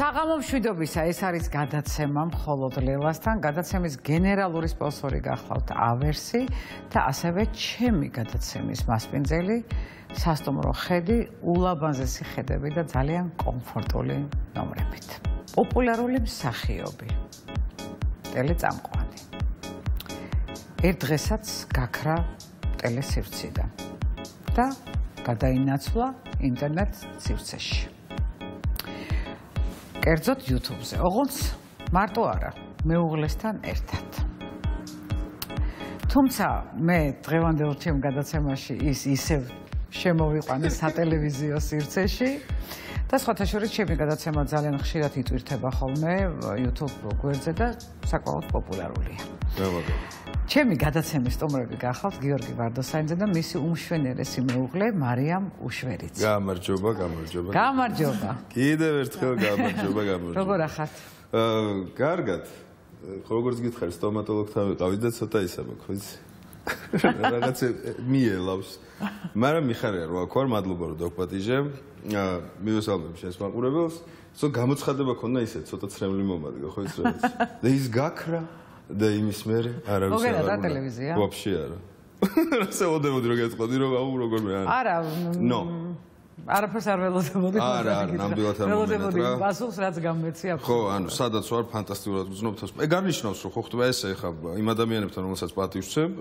საღამო მშვიდობისა, ეს არის გადაცემა მხოლოდ ლელასთან, გადაცემის გენერალური სპონსორი გახლავთ ავერსი და ასევე ჩემი გადაცემის მასპინძელი სასტუმრო ხედი, ულაბანზესი ხედები და ძალიან კომფორტული ნომრებით. პოპულარული მსახიობი. ტელეწამყვანი. ერთ დღესაც გაქრა ტელესივრციდან და გადაინაცვლა ინტერნეტ სივრცეში. კერძოდ YouTube-ზე. ოღონდ მარტო არა, მეუღლესთან ერთად. თუმცა მე დღევანდელ ჩემ გადაცემაში ის ისევ შემოვიყვანე სატელევიზიო სივრცეში და სხვათა შორის ჩემი გადაცემა ძალიან ხშირად იტვირთება ხოლმე YouTube გვერდზე და საკმაოდ პოპულარულია. მოგესალმებით. ჩემი გადაცემის სტუმრები გახავთ გიორგი ვარდოსაინძე და მისი უმშვენიერესი მეუღლე მარიამ უშვერიძე. გამარჯობა, გამარჯობა. გამარჯობა. კიდევ ერთხელ გამარჯობა, გამარჯობა. როგორ ახართ? აა, კარგად. როგორც გითხარი, სტომატოლოგთან ვიყავი და ცოტა ისა მოქვის. რაღაცა მიელავს. მაგრამ მიხარია რა ვქარ, მადლობა რომ დაგპატიჟე. აა, მივესალმებ შენს მაყურებელს. ცო გამოცხადება ქონდა ისე, ცოტა ცრემლი მომადგა, ხო ის რა. და ის გაქრა და იმის მერე არავის არ მოგედა ტელევიზია? ვაფშე არა. რასე ოდემოდი რო გეტყოდი რომ აუ როგორ მე არა. არა. ნო. არაფერს არ ველოდებოდი. არა, არა, ნამდვილად არ ველოდებოდი პასუხს რაც გამეცია. ხო, ანუ სადაც ვარ ფანტასტიკურად გძნობ თავს. მე გარნიშნავს რომ ხო ხდება ესე ხა იმ ადამიანებთან რომელსაც პატივს ვცემ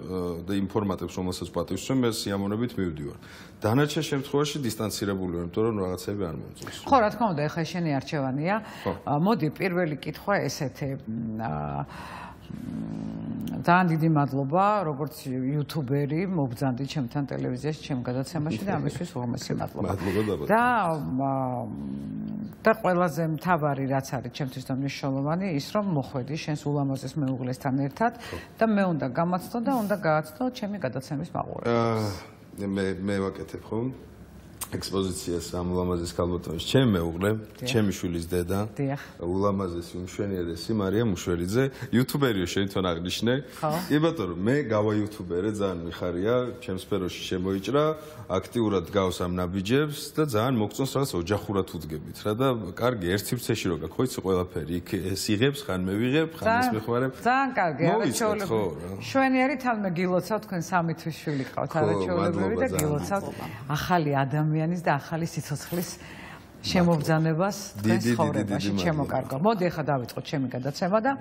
და ინფორმატებს რომელსაც პატივს ვცემ მე სიამოვნებით მივდივარ. დანარჩენ შემთხვევაში დისტანცირებული ვარ, იმიტომ რომ რაღაცები არ მომწონს. ხო, რა თქმა უნდა, ეხა შენი არჩევანია. მოდი პირველი კითხვა ესეთე აა ძალიან დიდი მადლობა, როგორც იუთუბერი, მობძანდი ჩემთან ტელევიზიაში, ჩემ გადაცემაში და ამისთვის უღმესი მადლობა. მადლობა და და ყველაზე მთავარი რაც არის ჩემთვის და მნიშვნელოვანი ის რომ მოხვედი შენს ულამაზეს მეუღლესთან ერთად და მე უნდა გამაცნო და უნდა გააცნო ჩემი გადაცემის მაყურებელს. მე მე ვაკეთებ ხომ? ექსპოზიციას ამ ულამაზეს ქალბატონის ჩემი მეუღლე, ჩემი შვილის დედა. დიახ. ულამაზესი, უმშვენიერესი მარია მუშველიძე, იუთუბერიო შეიძლება აღნიშნე. ხო. კი ბატონო, მე გავა იუთუბერე, ძალიან მიხარია, ჩემს სფეროში შემოიჭრა, აქტიურად გავს ამ ნაბიჯებს და ძალიან მოგწონს რაღაც ოჯახურად უძგებით რა და კარგი ერთ სივრცეში რო გაქვს, ხო იცი ყველაფერი, იქ ეს იღებს, ხან მე ვიღებ, ხან ის მეხმარებ. ძალიან კარგი, არა ჩაოლებები. შვენიერი თალმე გილოცავთ, თქვენ სამი თვის შვილი ყავთ, არა ჩაოლებები და გილოცავთ ახალი ადამიანი ადამიანის და ახალი სიცოცხლის შემოგზანებას დღეს ხოვრებაში ჩემოკარგო. მოდი ახლა დავიწყოთ ჩემი გადაცემა და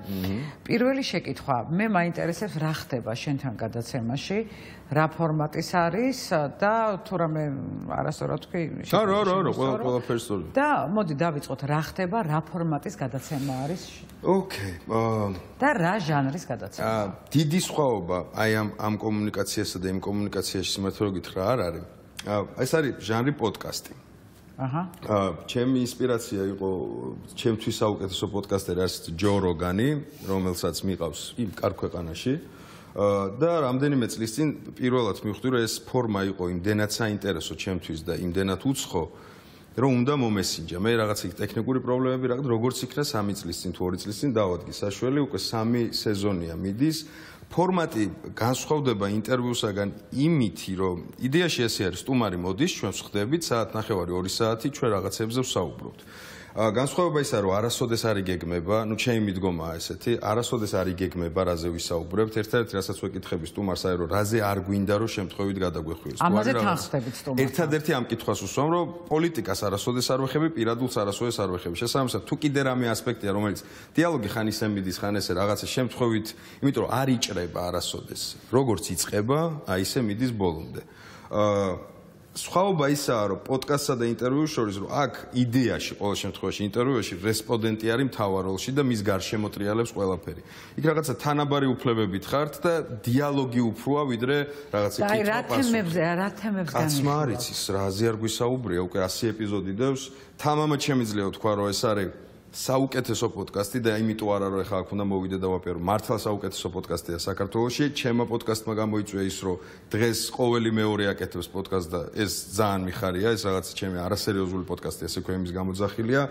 პირველი შეკითხვა, მე მაინტერესებს რა ხდება შენთან გადაცემაში, რა ფორმატის არის და თუ რამე არასწორად თქვი და რა რა რა ყველა ყველაფერს სწორი. და მოდი დავიწყოთ რა ხდება, რა ფორმატის გადაცემა არის? ოკეი. და რა ჟანრის გადაცემა? აა დიდი სხვაობა აი ამ ამ კომუნიკაციასა და იმ კომუნიკაციაში სიმართლე გითხრა არ არის. ეს არის ჟანრი პოდკასტი. აჰა. აა ჩემი ინსპირაცია იყო ჩემთვის საუკეთესო პოდკასტერი არის ჯო როგანი, რომელსაც მიყავს იმ კარ ქვეყანაში. აა და რამდენიმე წლის წინ პირველად მივხვდი რომ ეს ფორმა იყო იმდენად საინტერესო ჩემთვის და იმდენად უცხო რომ უნდა მომესინჯა. მე რაღაც იქ ტექნიკური პრობლემები რაღაც როგორც იქნა 3 წლის წინ თუ 2 წლის წინ დავადგი საშველი უკვე 3 სეზონია მიდის. ფორმატი განსხვავდება ინტერვიუსაგან იმითი, რომ იდეაში ესე არის, სტუმარი მოდის, ჩვენ ვხვდებით, საათ ნახევარი 2 საათი, ჩვენ რაღაცებზე ვსაუბრობთ. განსხვავება ისაა, რომ არასოდეს არ იგეგმება, ну ჩემი მიდგომაა ესეთი, არასოდეს არ იგეგმება, რაზე ვისაუბრებთ. ერთ-ერთი რასაც ვეკითხები სტუმარს არის, რომ რაზე არ გვინდა, რომ შემთხვევით გადაგვეხვილოს. ამაზე თანხდებით სტუმარს. ერთ-ერთი ამ კითხვას უსვამ, რომ პოლიტიკას არასოდეს არ ვეხები, პირადულს არასოდეს არ ვეხები. შესაბამისად, თუ კიდე რამე ასპექტია, რომელიც დიალოგი ხან ისე მიდის, ხან ესე რაღაცა შემთხვევით, იმიტომ რომ არ იჭრება არასოდეს. როგორც იწება, აი ესე მიდის ბოლომდე. აა სხვაობა ისაა, რომ პოდკასტსა და ინტერვიუს შორის, რომ აქ იდეაში, ყოველ შემთხვევაში ინტერვიუში რესპონდენტი არის მთავარ როლში და მის გარშემო ტრიალებს ყველაფერი. იქ რაღაცა თანაბარი უფლებებით ხართ და დიალოგი უფროა, ვიდრე რაღაცა კითხვა აი, რა თემებზე, რა თემებზე განიხილავს? კაც მარიცის, რა აზიარ გვისაუბრია, უკვე 100 ეპიზოდი დევს. თამამად შემიძლია ვთქვა, რომ ეს არის საუკეთესო პოდკასტი და იმიტომ არა რომ ახლა აქ უნდა მოვიდე და ვაპირო მართლა საუკეთესო პოდკასტია საქართველოში ჩემო პოდკასტმა გამოიწვია ის რომ დღეს ყოველი მეორე აკეთებს პოდკასტს და ეს ძალიან მიხარია ეს რაღაც ჩემი არასერიოზული პოდკასტია ესე ქვემის გამოძახილია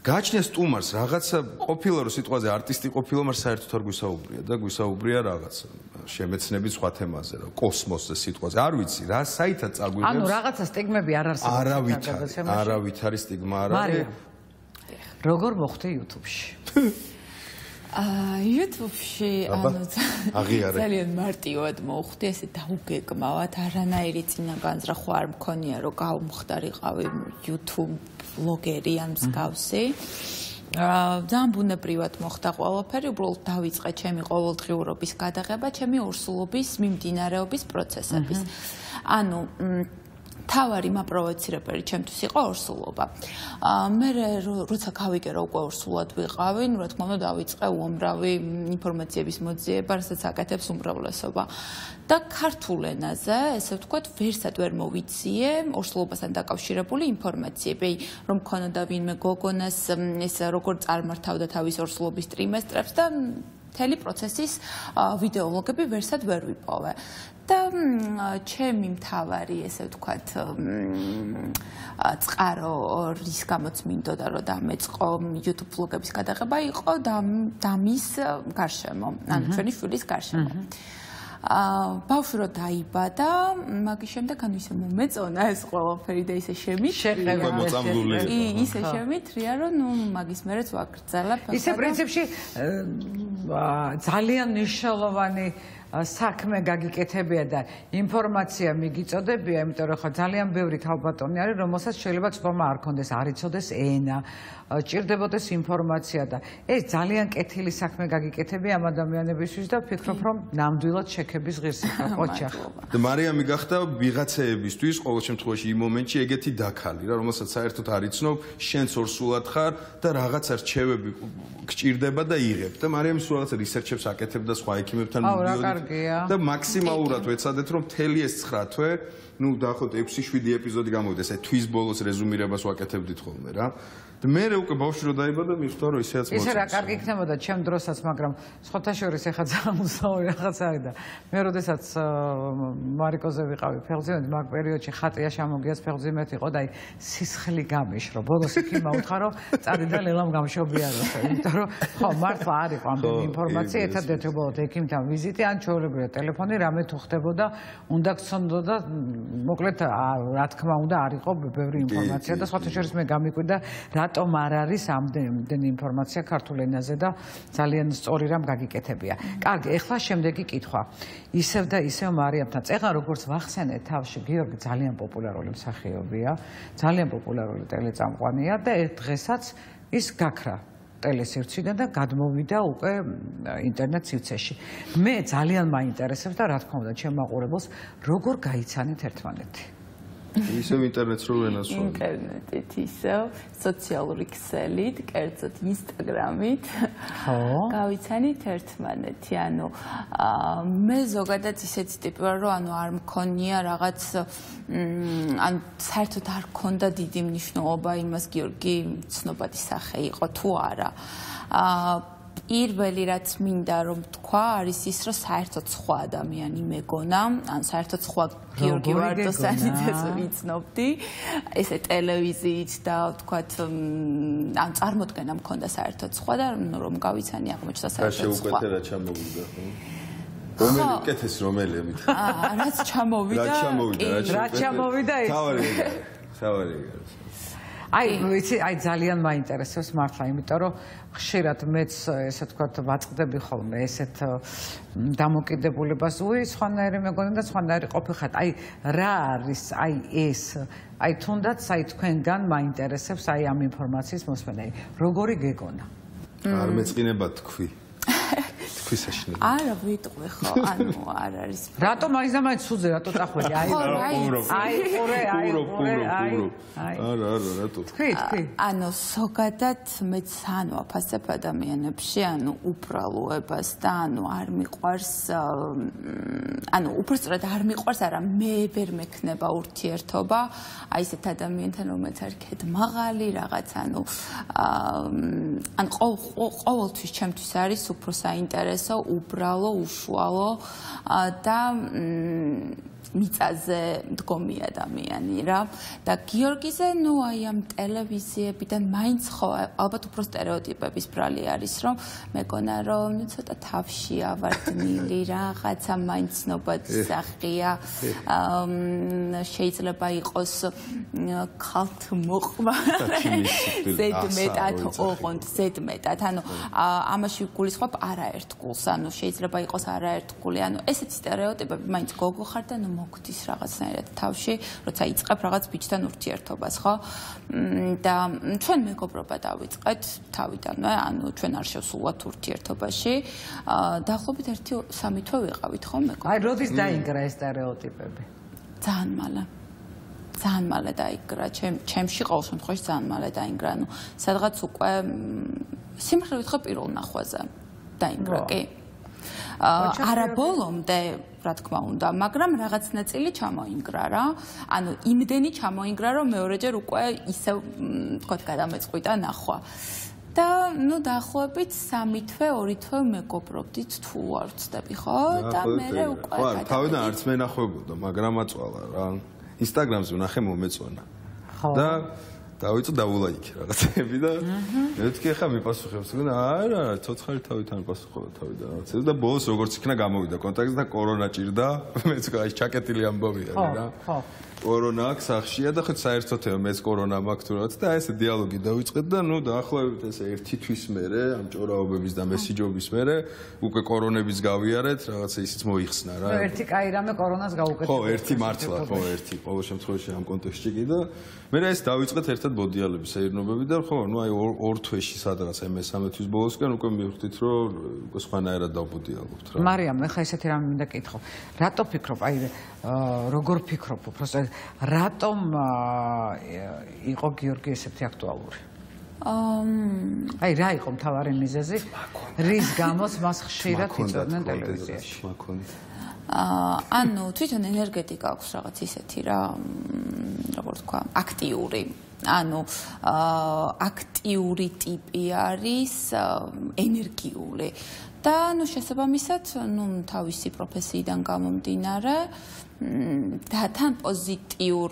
გაჩნია სტუმარს რაღაცა ყოფილა რომ სიტყვაზე არტისტი ყოფილა, მაგრამ საერთოდ არ გვისაუბრია და გვისაუბრია რაღაც შემეცნების სხვა თემაზე, რა კოსმოსზე სიტყვაზე. არ ვიცი, რა საითად წაგვიღებს. ანუ რაღაცა სტიგმები არ არსებობს. არავითარი, არავითარი სტიგმა არ არის. როგორ მოხდა YouTube-ში? აა YouTube-ში ანუ ძალიან მარტივად მოხდი, ესე დაუგეგმავად, არანაირი წინა განზრახვა არ მქონია, რომ გავმხდარიყავი YouTube ბლოგერი ან მსგავსი. აა ძალიან ბუნებრივად მოხდა ყველაფერი, უბრალოდ დავიწყე ჩემი ყოველდღიურობის გადაღება, ჩემი ორსულობის მიმდინარეობის პროცესების. ანუ თავარი მაპროვოცირებელი ჩემთვის იყო ორსულობა. აა მე როცა გავიგე რა უკვე ორსულად ვიყავი, ну, რა თქმა უნდა, დავიწყე უამრავი ინფორმაციების მოძიება, რასაც აკეთებს უმრავლესობა. და ქართულ ენაზე, ესე ვთქვათ, ვერსად ვერ მოვიციე ორსულობასთან დაკავშირებული ინფორმაციები, რომ ქონოდა ვინმე გოგონას ეს როგორ წარმართავდა თავის ორსულობის ტრიმესტრებს და მთელი პროცესის ვიდეოლოგები ვერსად ვერ ვიპოვე. და ჩემი მთავარი ესე ვთქვათ წყარო რის გამოც მინდოდა რომ დამეწყო YouTube ბლოგების გადაღება იყო დამის გარშემო, ანუ ჩვენი შვილის გარშემო. აა ბავშვი რო დაიბადა, მაგის შემდეგ ანუ ისე მომეწონა ეს ყველაფერი და ისე შემიჩერება. კი, ისე შემიტრია, რომ ნუ მაგის მერეც ვაგრძელებ. ისე პრინციპში ძალიან მნიშვნელოვანი საქმე გაგიკეთებია და ინფორმაცია მიგიწოდებია, იმიტომ რომ ხა ძალიან ბევრი თავბატონი არის, რომელსაც შეიძლება წვომა არ კონდეს, არ იცოდეს ენა, ჭირდებოდეს ინფორმაცია და ეს ძალიან კეთილი საქმე გაგიკეთებია ამ ადამიანებისთვის და ვფიქრობ, რომ ნამდვილად შექების ღირსი ხოჭა. და მარიამი გახდა ვიღაცეებისთვის ყოველ შემთხვევაში იმ მომენტში ეგეთი დაქალი რა, რომელსაც საერთოდ არ იცნობ, შენც ორსულად ხარ და რაღაცა რჩევები გჭირდება და იღებ. და მარიამი სულ რაღაცა რისერჩებს აკეთებდა სხვა ექიმებთან მიდიოდა და მაქსიმალურად ვეცადეთ რომ მთელი ეს 9 თვე ну დაახოთ 6-7 ეპიზოდი გამოვიდეს აი თვის ბოლოს რეზუმირებას ვაკეთებდით ხოლმე რა და მე უკვე ბავშვი რო დაიბადა მიხვდა რომ ისეაც მოწონს ისე რა კარგი იქნებოდა ჩემ დროსაც მაგრამ სხვათა შორის ეხა მუსაური რაღაც არის და მე როდესაც მარიკოზე ვიყავი ფეხბურთში მაგ პერიოდში ხატია შემოგიას ფეხბურთში იყო და აი სისხლი გამიშრო. ბოლოს იქ იმაუთხა რომ წადი და ლელამ გამშობიაროს იმიტომ რომ ხო მართლა არ იყო ამდენი ინფორმაცია ერთად ერთობოდ ექიმთან ვიზიტი ან ჩაოლებრია ტელეფონი რამე თუ ხდებოდა უნდა გცნდოდა მოკლედ რა თქმა უნდა არ იყო ბევრი ინფორმაცია და სხვათა შორის მე გამიკვირდა რა რატომ არ არის ამდენი ინფორმაცია ქართულ ენაზე და ძალიან სწორი რამ გაგიკეთებია. კარგი, ეხლა შემდეგი კითხვა. ისევ და ისევ მარიამთან წეღან როგორც ვახსენე თავში გიორგი ძალიან პოპულარული მსახიობია, ძალიან პოპულარული ტელეწამყვანია და ერთ დღესაც ის გაქრა ტელესირციდან და გადმოვიდა უკვე ინტერნეტ სივრცეში. მე ძალიან მაინტერესებს და რა თქმა უნდა, ჩემ მაყურებელს როგორ გაიცანით ერთმანეთი? ისევ ინტერნეტს რო ვენასვამ. ინტერნეტით ისევ, სოციალური ქსელით, კერძოდ ინსტაგრამით. ხო. გავიცანით ერთმანეთი, ანუ მე ზოგადად ისეთი ტიპი ვარ, რომ ანუ არ მქონია რაღაც ან საერთოდ არ მქონდა დიდი მნიშვნელობა იმას გიორგი ცნობადი სახე იყო თუ არა. აა პირველი რაც მინდა რომ თქვა არის ის რომ საერთოდ სხვა ადამიანი მეგონა ან საერთოდ სხვა გიორგი ვარდოსანიც ეს ვიცნობდი ესე ტელევიზიით და თქვათ ან წარმოდგენა მქონდა საერთოდ სხვა და რომ გავიცანი აღმოჩნდა საერთოდ სხვა. რა შეუკვეთე რა ჩამოვიდა ხო? რომელი კეთეს რომელია მითხა? აა რაც ჩამოვიდა? რა ჩამოვიდა? რა ჩამოვიდა ის? თავარი. თავარი. აი ვიცი აი ძალიან მაინტერესებს მართლა იმიტომ რომ ხშირად მეც ესე თქვათ ვაწყდები ხოლმე ესეთ დამოკიდებულებას. უი სხვანაირი მეგონა და სხვანაირი ყოფი ხარ აი რა არის აი ეს? აი თუნდაც აი თქვენგან მაინტერესებს აი ამ ინფორმაციის მოსმენა როგორი გეგონა? არ მეწყინება თქვი ქვისაშნელი. არა ვიტყვი ხო, ანუ არ არის. რატო მაგის და მაგ სუძე რატო წახვედი? აი აი აი ყურე აი ყურე აი არა არა რატო? თქვი თქვი. ანუ ზოგადად მეც ანუ აფასებ ადამიანებში, ანუ უბრალოებას და ანუ არ მიყვარს ანუ უბრალოდ არ მიყვარს, არა მე ვერ მექნება ურთიერთობა აი ესეთ ადამიანთან, რომელიც არის ქეთ მაღალი რაღაც ანუ ან ყოველთვის ჩემთვის არის უფრო საინტერესო უბრალო, უშუალო და მიწაზე მდგომი ადამიანი რა. და გიორგიზე ნუ აი ამ ტელევიზიებიდან მაინც ხო ალბათ უფრო стереოტიპების ბრალი არის რომ მეკონა რომ ცოტა თავში ავარდნილი რაღაცა მაინც ცნობადი სახეა შეიძლება იყოს ქალთმოყვარე ზედმეტად ოღონდ ზედმეტად ანუ ამაში გულისხმობ არაერთგულს ანუ შეიძლება იყოს არაერთგული ანუ ესეთი стереოტიპები მაინც გოგო ხარ და ნუ მოგდის რაღაცნაირად თავში, როცა იწყებ რაღაც ბიჭთან ურთიერთობას, ხო? და ჩვენ მეგობრობა დავიწყეთ თავიდანვე, ანუ ჩვენ არ შევსულათ ურთიერთობაში. დაახლოებით 1-3 თვე ვიყავით ხო მეგობრები. აი, როდის დაინგრა ეს стереოტიპები? ძალიან მალე. ძალიან მალე დაიგრა, ჩემ ჩემში ყოველ შემთხვევაში ძალიან მალე დაინგრა, ანუ სადღაც უკვე სიმღერით ხო პირველ ნახვაზე დაინგრა, კი? აა არა ბოლომდე რა თქმა უნდა, მაგრამ რაღაც ნაწილი ჩამოინგრა რა. ანუ იმდენი ჩამოინგრა, რომ მეორეჯერ უკვე ისევ თქო გადამეწყვიტა ნახვა. და ნუ დაახლოებით 3 თვე, 2 თვე მეგობრობდით თუ არ ვწდები, ხო? და მე უკვე ხო, თავიდან არც მენახვებოდა, მაგრამ აწვალა რა. ინსტაგრამზე ვნახე მომეწონა. ხო. და დავიწყო დავულა იქ რაღაცები და მეთქი ხა მიპასუხებს და არა არა ცოცხალი თავიდან პასუხობა თავიდან რაღაცა და ბოლოს როგორც იქნა გამოვიდა კონტაქტი და კორონა ჭირდა მეც აი ჩაკეტილი ამბავი არის რა. ხო ხო კორონა აქვს სახშია და ხო საერთოდ მეც კორონა მაქვს თუ რაღაც და ესე დიალოგი დავიწყეთ და ნუ დაახლოებით ესე ერთი თვის მერე ამ ჭორაობების და მესიჯობის მერე უკვე კორონების გავიარეთ რაღაცა ისიც მოიხსნა რა. ერთი კაი რამე კორონას გაუკეთეთ ხო ერთი მართლა ხო ერთი. ყოველ შემთხვევაში ამ კონტექსტში კი და მე რა ეს დავიწყეთ ერთად ბოდიალები საერთნობები და ხო ნუ აი ორ თვეში სადღაც მე-13 თვის ბოლოსკენ უკვე მივხვდით რომ უკვე სხვანაირად დავბოდიალობთ რა. მარიამ ეხა ესეთი რამე მინდა კითხო. რატო ფიქრობ? აი როგორ ფიქრობ? უბრალოდ რატომ იყო გიორგი ესეთი აქტუალური? აი რა იყო მთავარი მიზეზი? რის გამოც მას ხშირად იწოდნენ ტელევიზიაში? აა ანუ თვითონ ენერგეტიკა აქვს რაღაც ისეთი რა, როგორ თქვა, აქტიური. ანუ აა აქტიური ტიპი არის ენერგიული. და ნუ შესაბამისად, ნუ თავისი პროფესიიდან გამომდინარე, თან პოზიტიურ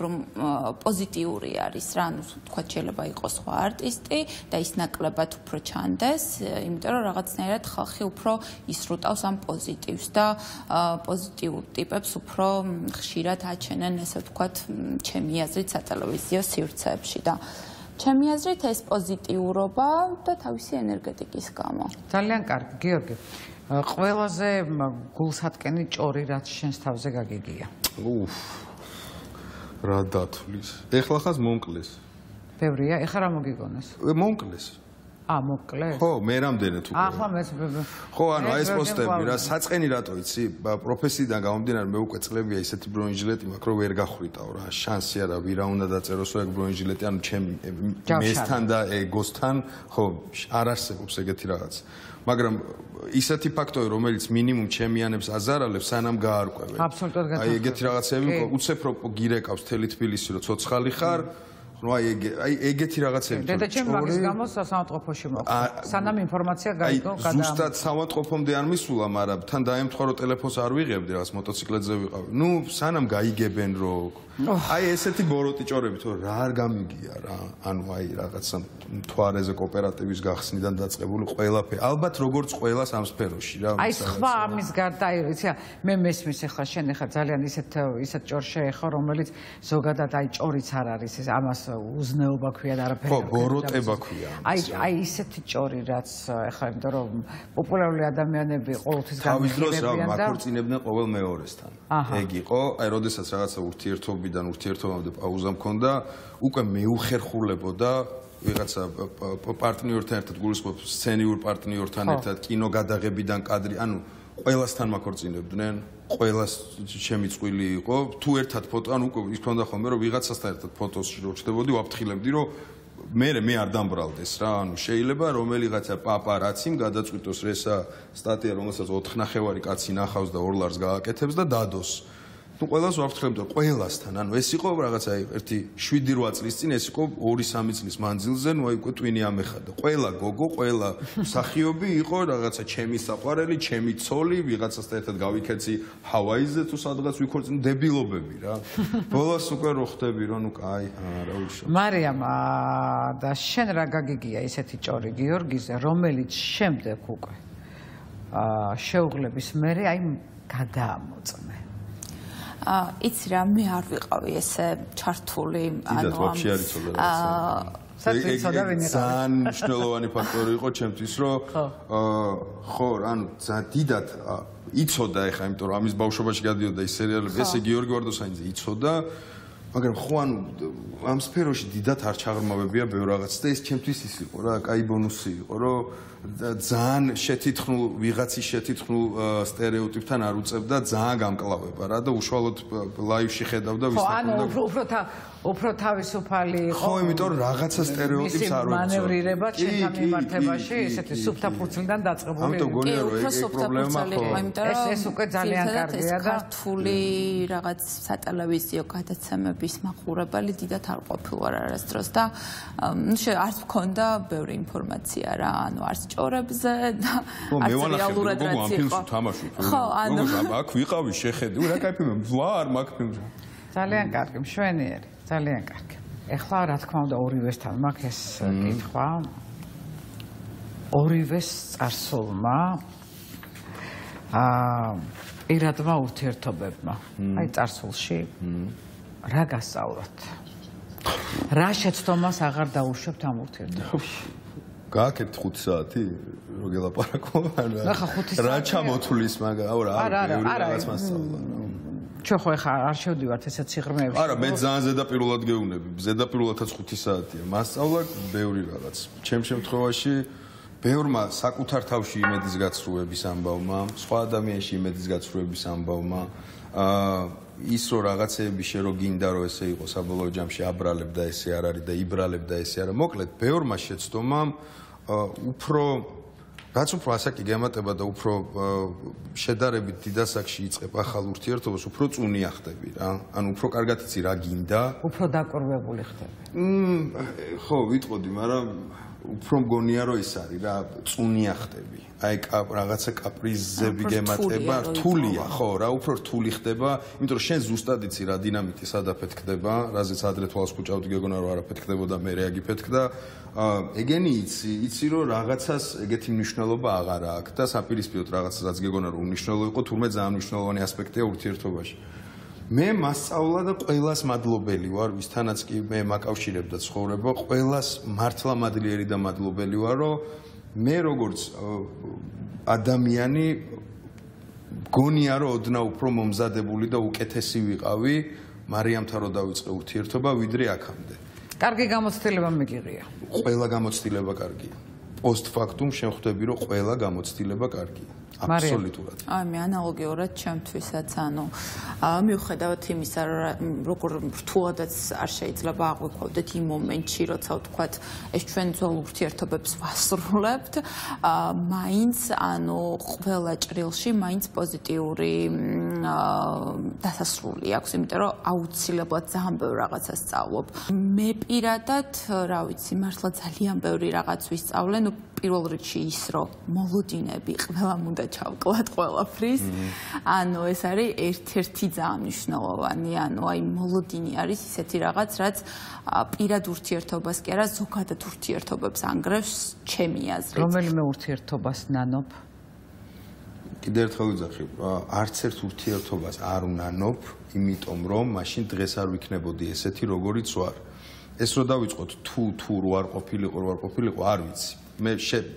პოზიტიური არის რა, ანუ თქვა შეიძლება იყოს სხვა არტისტი და ის ნაკლებად უფრო ჩანდეს, იმიტომ რომ რაღაცნაირად ხალხი უფრო ისრუტავს ამ პოზიტივს და პოზიტიურ ტიპებს უფრო ხშირად აჩენენ, ესე ვთქვათ, ჩემი აზრით სატელევიზიო სივრცეებში და ჩემი აზრით ეს პოზიტიურობა და თავისი ენერგეტიკის გამო. ძალიან კარგი, გიორგი. ყველაზე გულსატკენი ჭორი რაც შენს თავზე გაგიგია. უფ. რა დათulis. ეხლა ხას მონკლეს. ბევრია, ეხლა რა მოგიგონეს? მონკლეს. ა მოკლეს? ხო, მე რამდენად უკვე. ახლა მე ხო, ანუ აი ეს პოსტები რა, საწყენი რატო იცი? პროფესიიდან გამომდინარე მე უკვე წლებია ისეთი ბრონჟილეტი მაქვს, რომ ვერ გახვრიტაო რა. შანსი არა, ვირა უნდა დაწეროს ეგ ბრონჟილეტი, ანუ ჩემ მესთან და ეგოსთან, ხო, არ არსებობს ეგეთი რაღაც. მაგრამ ისეთი ფაქტორი რომელიც მინიმუმ ჩემიანებს აზარალებს სანამ გაარკვევენ აბსოლუტურად გასაგებია აი ეგეთი რაღაცები უცებ რო გირეკავს თელი თბილისი რო ცოცხალი ხარ ну აი ეგ აი ეგეთი რაღაცები და ჩემ მაგის გამო სამწყოფოში მოხდა სანამ ინფორმაცია გაიგო გადა აი ზუსტად სამწყოფომდე არ მისულა მაგრამ თან დაემთხვა რომ ტელეფონს არ ვიღებდი რაღაც მოტოციკლეტზე ვიყავი ну სანამ გაიგებენ რომ აი ესეთი ბოროტი ჭორები თუ რა არ გამიგია რა? ანუ აი რაღაცა თვარეზე კოოპერატივის გახსნიდან დაწყებული ყველაფერი. ალბათ როგორც ყველას ამ სფეროში რა აი სხვა ამის გარდა აი ვიცი მე მესმის ახლა შენ ახლა ძალიან ისეთ ისეთ ჭორში ახლა რომელიც ზოგადად აი ჭორიც არ არის ეს ამას უზნეობა ქვია და არაფერი ხო ბოროტება ქვია აი აი ისეთი ჭორი რაც ახლა იმიტომ რომ პოპულარული ადამიანები ყოველთვის გამიგებიან და თავის დროს რა მაქორწინებდნენ ყოველ მეორესთან. ეგ იყო აი როდესაც რაღაცა ურთიერთობი ტრიუმფიდან ურთიერთობამდე პაუზა მქონდა, უკვე მეუხერხულებოდა ვიღაცა პარტნიორთან ერთად გულისხმობ სცენიურ პარტნიორთან ერთად კინო გადაღებიდან კადრი, ანუ ყველასთან მაქორწინებდნენ, ყველას ჩემი წვილი იყო. თუ ერთად ფოტო, ანუ უკვე ის ქონდა ხოლმე რომ ვიღაცასთან ერთად ფოტოში რო ჩდებოდი, ვაფრთხილებდი რომ მე მე არ დამბრალდეს რა, ანუ შეიძლება რომელიღაცა პაპარაციმ გადაწყვიტოს ესა სტატია, რომელსაც 4 ნახევარი კაცი ნახავს და ორ ლარს გააკეთებს და დადოს. ну ყველას ვაფრთხილებ და ყველასთან ანუ ეს იყო რაღაცა ერთი 7-8 წლის წინ ეს იყო 2-3 წლის მანძილზე ну აი უკვე ტვინი ამეხადა ყველა გოგო ყველა მსახიობი იყო რაღაცა ჩემი საყვარელი ჩემი ცოლი ვიღაცასთან ერთად გავიქეცი ჰავაიზე თუ სადღაც ვიქორწინე დებილობები რა ბოლოს უკვე რო ხდები რომ ну კაი რა უშო მარიამ და შენ რა გაგიგია ესეთი ჭორი გიორგიზე რომელიც შემდეგ უკვე აა შეუღლების მერე აი გადაამოწმე აა იცი რა მე არ ვიყავი ესე ჩართული ანუ აა ვინი ყავს ძალიან მნიშვნელოვანი ფაქტორი იყო ჩემთვის რომ აა ხო ანუ ძალიან დიდად იცოდა ეხა იმიტომ რომ ამის ბავშვობაში გადიოდა ის სერიალები ესე გიორგი ვარდოსანიძე იცოდა მაგრამ ხო ანუ ამ სფეროში დიდად არ ჩაღრმავებია ბევრ რაღაც და ეს ჩემთვის ის იყო რა, კაი ბონუსი იყო, რომ ძალიან შეთითხნულ ვიღაცის შეთითხნულ стереოტიპთან არ უწევდა, ძალიან გამკლავება რა და უშუალოდ ლაივში ხედავდა ვის თქმა უნდა. ხო, ანუ უფრო და უფრო თავისუფალი იყო. ხო, იმიტომ რომ რაღაცა стереოტიპს არ უწევდა. მანევრირება შეთან მიმართებაში, ესეთი სუფთა ფურცლიდან დაწყებული. ამიტომ გონია რომ ეგ პრობლემა ხო. ეს ეს უკვე ძალიან კარგია და ქართული რაღაც სატელევიზიო გადაცემები პიროვნების მაყურებელი დიდათ არ ყოფილვარ არასდროს და არ მქონდა ბევრი ინფორმაცია რა, ანუ არც ჭორებზე და არც რეალურად რაც იყო. ხო, ანუ აქ ვიყავი შეხედე, რა кайფი მე, ვლა არ მაგ ფილმს. ძალიან კარგი, მშვენიერი, ძალიან კარგი. ეხლა რა თქმა უნდა ორივესთან მაქვს ეს კითხვა. ორივეს წარსულმა აა პირადმა ურთიერთობებმა, აი წარსულში. აჰა რა გასწავლოთ? რა შეცდომას აღარ დაუშვებთ ამ ურთიერთობებში? გააკეთეთ 5 საათი რო გელაპარაკო. ანუ ახლა 5 საათი რა ჩამოთulis მაგა აუ რა არა არა ჩვენ ხო ახლა არ შევდივართ ესეთ სიღრმეებში არა მე ძალიან ზედაპირულად გეუბნები. ზედაპირულადაც 5 საათია. მასწავლა ბევრი რაღაც. ჩემ შემთხვევაში ბევრმა საკუთარ თავში იმედის გაცრუების ამბავმა სხვა ადამიანში იმედის გაცრუების ამბავმა აა ის რო რაღაცეები შე რო გინდა რომ ესე იყოს საბოლოო ჯამში აბრალებ და ესე არ არის და იბრალებ და ესე არა მოკლედ ბევრმა შეცდომამ უფრო რაც უფრო ასაკი გემატება და უფრო შედარებით დიდასაკში იწებ ახალ ურთიერთობას უფრო წუნია ხდები რა. ანუ უფრო კარგად იცი რა გინდა. უფრო დაკურვებული ხდები მ ხო ვიტყოდი მაგრამ უფრო მგონია რომ ის არის რა წუნია ხდები აი რაღაცა კაპრიზები გემატება რთულია ხო რა უფრო რთული ხდება იმიტომ რომ შენ ზუსტად იცი რა დინამიტი სად აფეთქდება რაზეც ადრე თვალს ხუჭავდი გეგონა რომ არ აფეთქდებოდა მე რეაგი ფეთქდა. ეგენი იცი იცი რომ რაღაცას ეგეთი მნიშვნელობა აღარ აქვს და საპირისპიროდ რაღაცასაც გეგონა რომ უნიშნელო იყო თურმე ძალიან მნიშვნელოვანი ასპექტია ურთიერთობაში მე მასწავლა და ყოველას მადლობელი ვარ. ვისთანაც კი მე მაკავშირებ და ცხოვრება. ყოველას მართლა მადლიერი და მადლობელი ვარ რომ მე როგორც ადამიანი გონია რომ ოდნა უფრო მომზადებული და უკეთესი ვიყავი მარიამთან რო დავიწყე ურთიერთობა ვიდრე აქამდე. კარგი გამოცდილება მიგიღია. ყველა გამოცდილება კარგია. პოსტფაქტუმ შეხვდები რომ ყველა გამოცდილება კარგია აბსოლუტურად. აი მე ანალოგიურად ჩემთვისაც ანუ მიუხედავად იმისა რომ როგორ რთულადაც არ შეიძლება აღვიქვათ იმ მომენტში როცა ვთქვათ ეს ჩვენ ძველ ურთიერთობებს ვასრულებთ მაინც ანუ ყველა ჭრილში მაინც პოზიტიური დასასრული აქვს იმიტომ რომ აუცილებლად ძალიან ბევრ რაღაცას სწავლობ მე პირადად რა ვიცი მართლა ძალიან ბევრი რაღაც ვისწავლე ნუ პირველ რიგში ის რომ მოლოდინები ყველამ უნდა ჩავკლათ ყველაფრის. ანუ ეს არის ერთ-ერთი ძალიან მნიშვნელოვანი ანუ აი მოლოდინი არის ისეთი რაღაც რაც პირად ურთიერთობას კი არა ზოგადად ურთიერთობებს ანგრევს ჩემი აზრით. რომელიმე ურთიერთობას ნანობ კიდევ ერთხელ ვიძახი არც ერთ ურთიერთობას არ უნანობ იმიტომ რომ მაშინ დღეს არ ვიქნებოდი ესეთი როგორიც ვარ. ეს რო დავიწყოთ თუ თუ რო არ ყოფილიყო რო არ ყოფილიყო არ ვიცი მე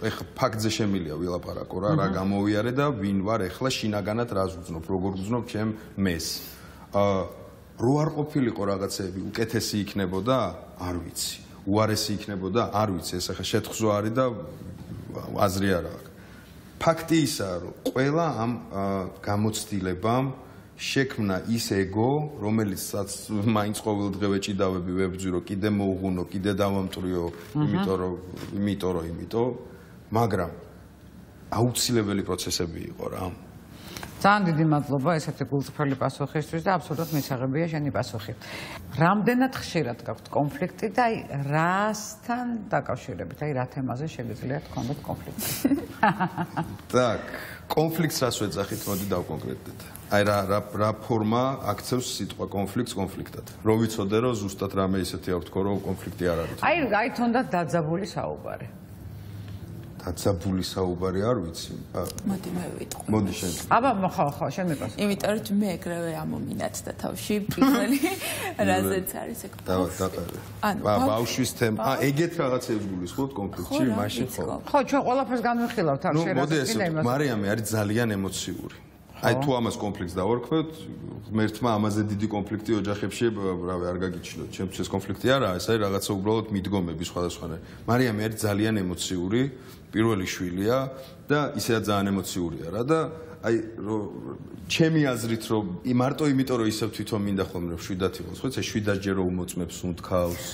ეხა ფაქტზე შემილია ვილაპარაკო რა რა გამოვიარე და ვინ ვარ ეხლა შინაგანად რას ვძნობ როგორ ვძნობ ჩემ მეს. აა რო არ ყოფილიყო რაღაცები უკეთესი იქნებოდა არ ვიცი. უარესი იქნებოდა არ ვიცი ეს ეხა შეთხზო არის და აზრი არ აქვს. ფაქტი ისაა რომ ყველა ამ გამოცდილებამ შექმნა ის ეგო, რომელიც მაინც ყოველ დღე ვეჭიდავები ვებძვირო, კიდე მოუღუნო, კიდე დავამტრიო, იმიტომ რომ იმიტომ რომ იმიტომ, მაგრამ აუცილებელი პროცესები იყო რა. ძალიან დიდი მადლობა ესეთი გულწრფელი პასუხისთვის და აბსოლუტურად მისაღებია შენი პასუხი. რამდენად ხშირად გაქვთ კონფლიქტი და აი რასთან დაკავშირებით, აი რა თემაზე შეგიძლიათ გქონდეთ კონფლიქტი? так, კონფლიქტს რას ვეძახით, მოდი დავკონკრეტდეთ. აი რა რა რა ფორმა აქცევს სიტყვა კონფლიქტს კონფლიქტად. რომ ვიცოდე რომ ზუსტად რამე ისეთი აქვს თქო რომ კონფლიქტი არ არის. აი აი თუნდაც დაძაბული საუბარი. დაცაბული საუბარი არ ვიცი. მოდი მე ვიტყვი. მოდი შენ. აბა ხო ხო შენ მეკას. იმიტომ რომ მე ეგრევე ამომინაცდა თავში პირველი რაზეც არის ეგ. და დაყარე. ანუ ბავშვის თემა, ა ეგეთ რაღაცებს გულისხმობთ კონფლიქტში, მაშინ ხო. ხო, ჩვენ ყველაფერს განვიხილავთ ამ შეიძლება. ნუ მოდი ესე, მარიამი არის ძალიან ემოციური. აი თუ ამას კონფლიქტს დავარქვევთ, ღმერთმა ამაზე დიდი კონფლიქტი ოჯახებში, რავი, არ გაგიჩნდოთ. ჩემთვის ეს კონფლიქტი არაა, ეს არის რაღაცა უბრალოდ მიდგომები სხვადასხვა. მარიამი არის ძალიან ემოციური. პირველი შვილია და ისედაც ძალიან ემოციურია რა და აი ჩემი აზრით რომ მარტო იმიტომ რომ ისევ თვითონ მინდა ხოლმე შვიდათ იყოს ხო ეს შვიდათჯერ რომ უმოწმებს უნდქავს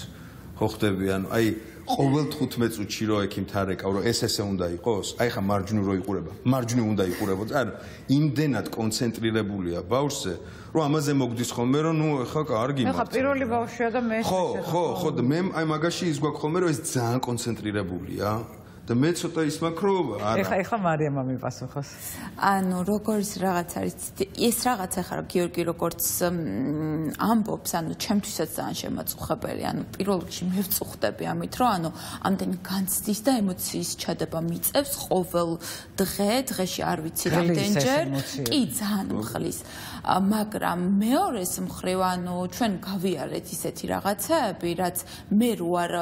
ხო ხდები ანუ აი ყოველ 15 წუთში რო ექიმ თარეკავ რომ ეს ესე უნდა იყოს. აი ხა მარჯვნივ რო იყურება. მარჯვნივ უნდა იყურებოდეს ანუ იმდენად კონცენტრირებულია ბავშვზე რომ ამაზე მოგდის ხოლმე რომ ნუ ხა კარგი მაგ ხა პირველი ბავშვია და მე ხო ხო ხო მე აი მაგაში ის გვაქვს ხოლმე რომ ეს ძალიან კონცენტრირებულია და მე ცოტა ის მაქრო არა? ეხა ეხა მარიამა მიპასუხოს ანუ როგორც რაღაც არის ეს რაღაც ახლა გიორგი როგორც ამბობს ანუ ჩემთვისაც ძალიან შემაწუხებელი ანუ პირველ რიგში მე ვწუხდები ამით რომ ანუ ამდენი განცდის და ემოციის ჩადება მიწევს ყოველ დღე დღეში არ ვიცი რამდენჯერ. კი ძალიან მხლის მაგრამ მეორეს მხრივ ანუ ჩვენ გავიარეთ ისეთი რაღაცები რაც მე რო არ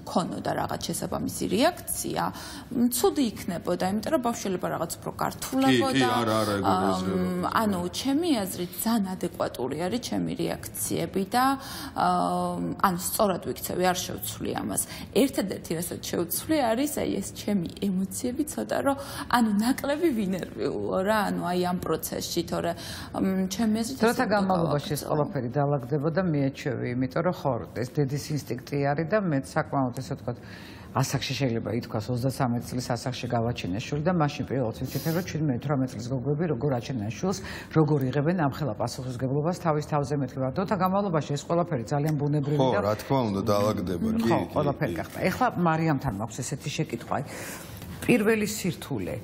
მქონოდა რაღაც შესაბამისი რეაქცია ცუდი იქნებოდა, იმიტომ რომ ბავშვებმა რაღაც უფრო გართულებოდა. ანუ ჩემი აზრით ძალიან ადეკვატური არის ჩემი რეაქციები და ანუ სწორად ვიქცევი, არ შევცვლი ამას. ერთადერთი რასაც შევცვლი არის აი ეს ჩემი ემოციები ცოტა რომ ანუ ნაკლები ვინერვიულო რა, ანუ აი ამ პროცესში, თორე ჩემი აზრით დროთა განმავლობაში ეს ყველაფერი დაალაგდებოდა მიეჩვევი, იმიტომ რომ ხო ეს დედის ინსტინქტი არის და მე საკმაოდ ესე ვთქვათ ასახში შეიძლება ითქვას 33 წლის ასახში გავაჩინე შვილი და მაშინ პირველად ვიცით რომ 17-18 წლის გოგოები როგორ აჩენენ შვილს, როგორ იღებენ ამხელა პასუხისგებლობას თავის თავზე მეთქვა. თოთა გამალობაში ეს ყველაფერი ძალიან ბუნებრივი და ხო, რა თქმა უნდა, დაალაგდება კი. ხო, ყველაფერი გახდა. ეხლა მარიამთან მაქვს ესეთი შეკითხვა. პირველი სირთულე,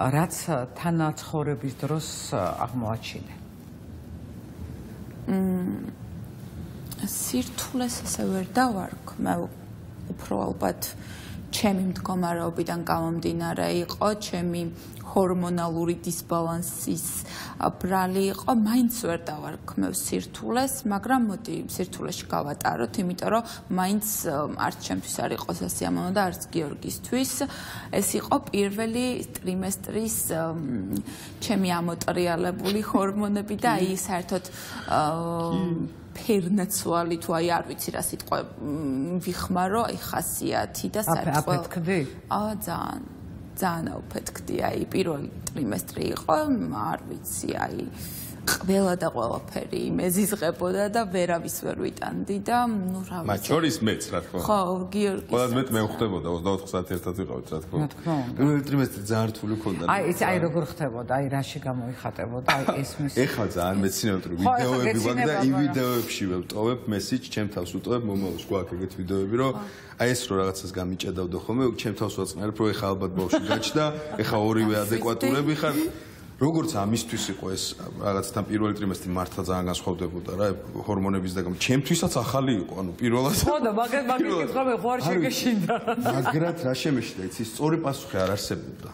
რაც თანაცხოვრების დროს აღმოაჩინე. სირთულეს ესე ვერ დავარქ, მე უფრო ალბათ ჩემი მდგომარეობიდან გამომდინარე იყო ჩემი ჰორმონალური დისბალანსის ბრალი იყო. მაინც ვერ დავარქმევ სირთულეს მაგრამ მოდი სირთულეში გავატაროთ იმიტომ რომ მაინც არც ჩემთვის არ იყო სასიამოვნო და არც გიორგისთვის. ეს იყო პირველი ტრიმესტრის ჩემი ამოტრიალებული ჰორმონები და აი საერთოდ ფერნაცვალი თუ აი არ ვიცი რა სიტყვა ვიხმარო აი ხასიათი და საერთოდ აფეთქდი აა ძალიან ძალიან აფეთქდი აი პირველი ტრიმესტრი იყო არ ვიცი აი ყველა და ყველაფერი მეზიზღებოდა და ვერავის ვერ ვიტანდი და ნუ რა ვიცი. მათ შორის მეც რა თქმა უნდა. ხო, გიორგი. ყველას მეც მე ხვდებოდა 24 საათი ერთად ვიყავით რა თქმა უნდა. პირველი ტრიმესტრი ძალიან რთული ქონდა. აი, იცი, აი როგორ ხდებოდა, აი რაში გამოიხატებოდა, აი ეს მის. ეხლა ძალიან მეცინებრივი ვიდეოები გვაქვს და იმ ვიდეოებში ვტოვებ მესიჯ, ჩემ თავს ვტოვებ მომავალში გვაქვს ეგეთ ვიდეოები, რომ აი ეს რო რაღაცას გამიჭედავდო ხოლმე, ჩემ თავს ვაწყნარებ, რომ ეხლა ალბათ ბავშვი გაჩნდა, ეხლა ორივე ადეკვატურები ხარ. როგორც ამისთვის იყო ეს რაღაცთან პირველი ტრიმესტრი მართლა ძალიან განსხვავდებოდა რა ჰორმონების და ჩემთვისაც ახალი იყო ანუ პირველად ხო და მაგრამ მაგრამ კითხვა მე ხო არ შეგეშინდა მაგრამ რა შემეშინდა იცი სწორი პასუხი არ არსებობდა